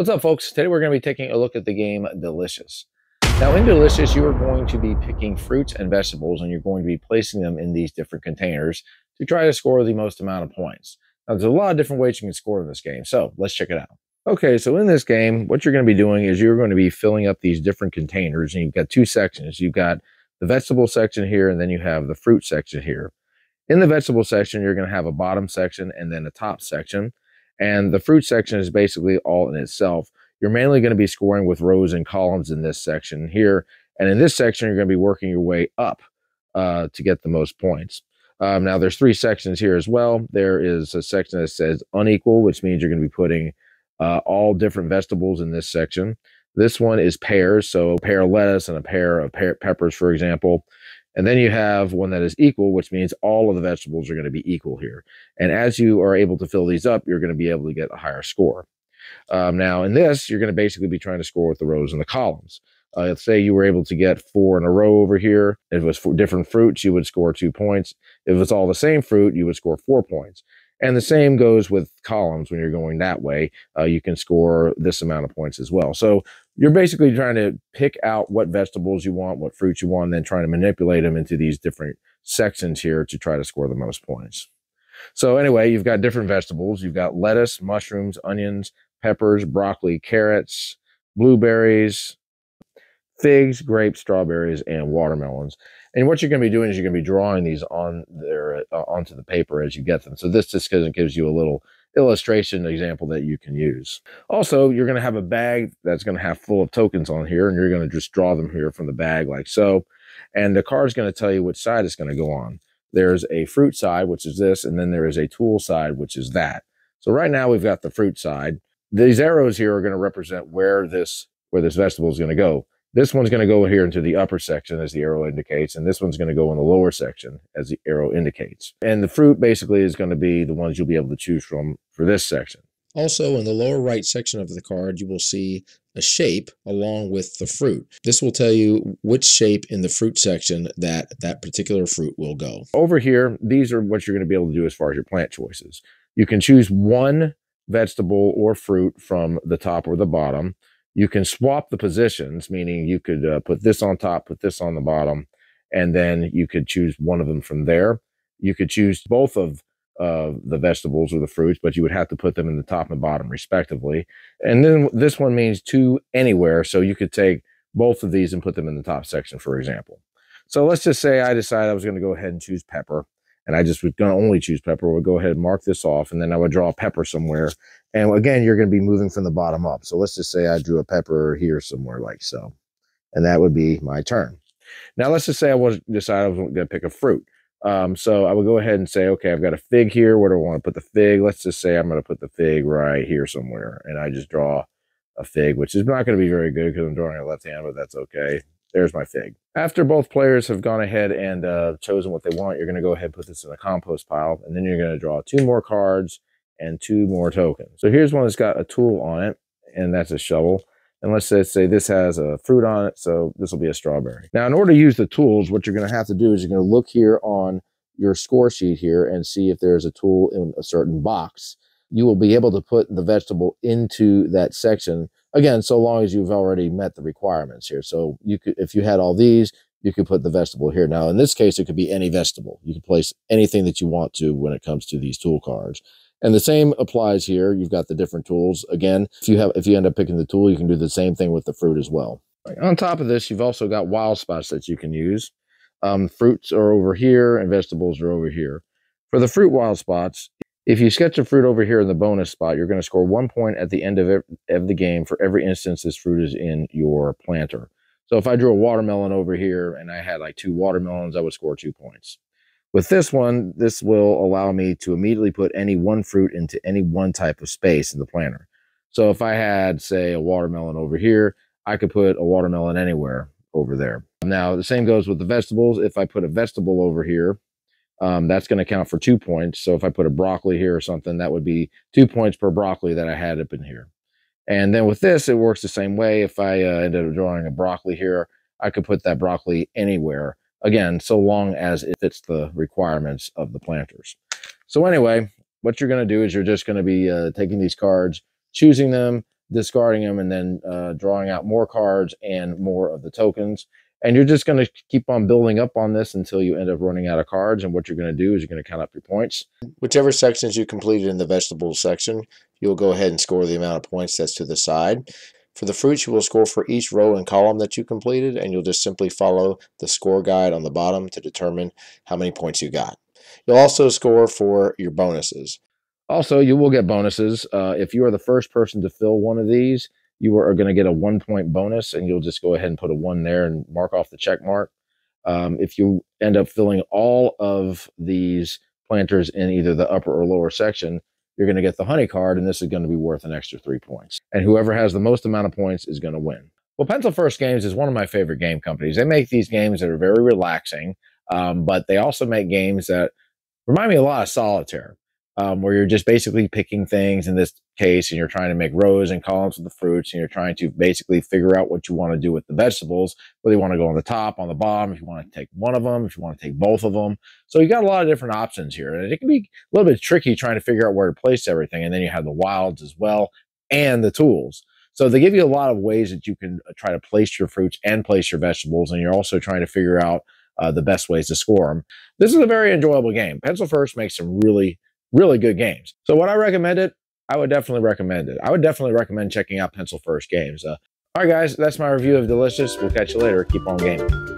What's up, folks? Today we're going to be taking a look at the game Delicious. Now, in Delicious, you are going to be picking fruits and vegetables, and you're going to be placing them in these different containers to try to score the most amount of points. Now, there's a lot of different ways you can score in this game, so let's check it out. Okay, so in this game, what you're going to be doing is you're going to be filling up these different containers, and you've got two sections. You've got the vegetable section here, and then you have the fruit section here. In the vegetable section, you're going to have a bottom section and then a top section. And the fruit section is basically all in itself. You're mainly going to be scoring with rows and columns in this section here. And in this section, you're going to be working your way up uh, to get the most points. Um, now, there's three sections here as well. There is a section that says unequal, which means you're going to be putting uh, all different vegetables in this section. This one is pairs, so a pair of lettuce and a pair of peppers, for example. And then you have one that is equal, which means all of the vegetables are going to be equal here. And as you are able to fill these up, you're going to be able to get a higher score. Um, now, in this, you're going to basically be trying to score with the rows and the columns. Uh, let's say you were able to get four in a row over here. If it was different fruits, you would score two points. If it's all the same fruit, you would score four points. And the same goes with columns when you're going that way. Uh, you can score this amount of points as well. So you're basically trying to pick out what vegetables you want, what fruits you want, and then trying to manipulate them into these different sections here to try to score the most points. So anyway, you've got different vegetables. You've got lettuce, mushrooms, onions, peppers, broccoli, carrots, blueberries, figs, grapes, strawberries, and watermelons. And what you're going to be doing is you're going to be drawing these on there uh, onto the paper as you get them. So this just gives you a little illustration example that you can use. Also, you're going to have a bag that's going to have full of tokens on here, and you're going to just draw them here from the bag like so. And the card is going to tell you which side it's going to go on. There's a fruit side, which is this, and then there is a tool side, which is that. So right now we've got the fruit side. These arrows here are going to represent where this where this vegetable is going to go. This one's going to go here into the upper section as the arrow indicates, and this one's going to go in the lower section as the arrow indicates. And the fruit basically is going to be the ones you'll be able to choose from for this section. Also, in the lower right section of the card, you will see a shape along with the fruit. This will tell you which shape in the fruit section that that particular fruit will go. Over here, these are what you're going to be able to do as far as your plant choices. You can choose one vegetable or fruit from the top or the bottom. You can swap the positions, meaning you could uh, put this on top, put this on the bottom, and then you could choose one of them from there. You could choose both of uh, the vegetables or the fruits, but you would have to put them in the top and bottom respectively. And then this one means to anywhere. So you could take both of these and put them in the top section, for example. So let's just say I decided I was going to go ahead and choose pepper and I just was going to only choose pepper. Would go ahead and mark this off, and then I would draw a pepper somewhere. And again, you're going to be moving from the bottom up. So let's just say I drew a pepper here somewhere like so, and that would be my turn. Now let's just say I was decide I was going to pick a fruit. Um, so I would go ahead and say, okay, I've got a fig here. Where do I want to put the fig? Let's just say I'm going to put the fig right here somewhere, and I just draw a fig, which is not going to be very good because I'm drawing a left hand, but that's okay. There's my fig. After both players have gone ahead and uh, chosen what they want, you're going to go ahead and put this in a compost pile, and then you're going to draw two more cards and two more tokens. So here's one that's got a tool on it, and that's a shovel. And let's say, say this has a fruit on it, so this will be a strawberry. Now, in order to use the tools, what you're going to have to do is you're going to look here on your score sheet here and see if there's a tool in a certain box. You will be able to put the vegetable into that section Again, so long as you've already met the requirements here. So you could, if you had all these, you could put the vegetable here. Now, in this case, it could be any vegetable. You can place anything that you want to when it comes to these tool cards. And the same applies here. You've got the different tools. Again, if you have, if you end up picking the tool, you can do the same thing with the fruit as well. On top of this, you've also got wild spots that you can use. Um, fruits are over here and vegetables are over here. For the fruit wild spots, if you sketch a fruit over here in the bonus spot, you're going to score one point at the end of, it, of the game for every instance this fruit is in your planter. So if I drew a watermelon over here and I had like two watermelons, I would score two points. With this one, this will allow me to immediately put any one fruit into any one type of space in the planter. So if I had, say, a watermelon over here, I could put a watermelon anywhere over there. Now, the same goes with the vegetables. If I put a vegetable over here, um, that's going to count for two points. So if I put a broccoli here or something, that would be two points per broccoli that I had up in here. And then with this, it works the same way. If I uh, ended up drawing a broccoli here, I could put that broccoli anywhere. Again, so long as it fits the requirements of the planters. So anyway, what you're going to do is you're just going to be uh, taking these cards, choosing them, discarding them, and then uh, drawing out more cards and more of the tokens. And you're just going to keep on building up on this until you end up running out of cards. And what you're going to do is you're going to count up your points. Whichever sections you completed in the vegetables section, you'll go ahead and score the amount of points that's to the side. For the fruits, you will score for each row and column that you completed, and you'll just simply follow the score guide on the bottom to determine how many points you got. You'll also score for your bonuses. Also, you will get bonuses. Uh, if you are the first person to fill one of these, you are going to get a one point bonus, and you'll just go ahead and put a one there and mark off the check mark. Um, if you end up filling all of these planters in either the upper or lower section, you're going to get the honey card, and this is going to be worth an extra three points. And whoever has the most amount of points is going to win. Well, Pencil First Games is one of my favorite game companies. They make these games that are very relaxing, um, but they also make games that remind me a lot of solitaire um, where you're just basically picking things in this case and you're trying to make rows and columns of the fruits and you're trying to basically figure out what you want to do with the vegetables whether you want to go on the top on the bottom if you want to take one of them if you want to take both of them so you got a lot of different options here and it can be a little bit tricky trying to figure out where to place everything and then you have the wilds as well and the tools. So they give you a lot of ways that you can uh, try to place your fruits and place your vegetables and you're also trying to figure out uh, the best ways to score them this is a very enjoyable game. Pencil first makes some really really good games. So would I recommend it? I would definitely recommend it. I would definitely recommend checking out Pencil First Games. Uh, all right, guys, that's my review of Delicious. We'll catch you later. Keep on gaming.